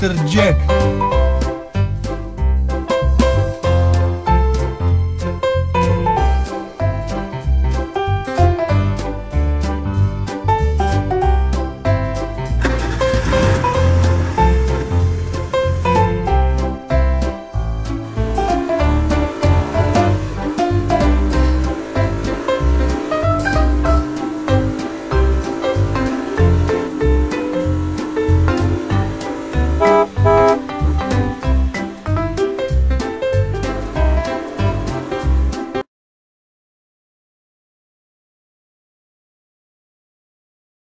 Mr. Jack.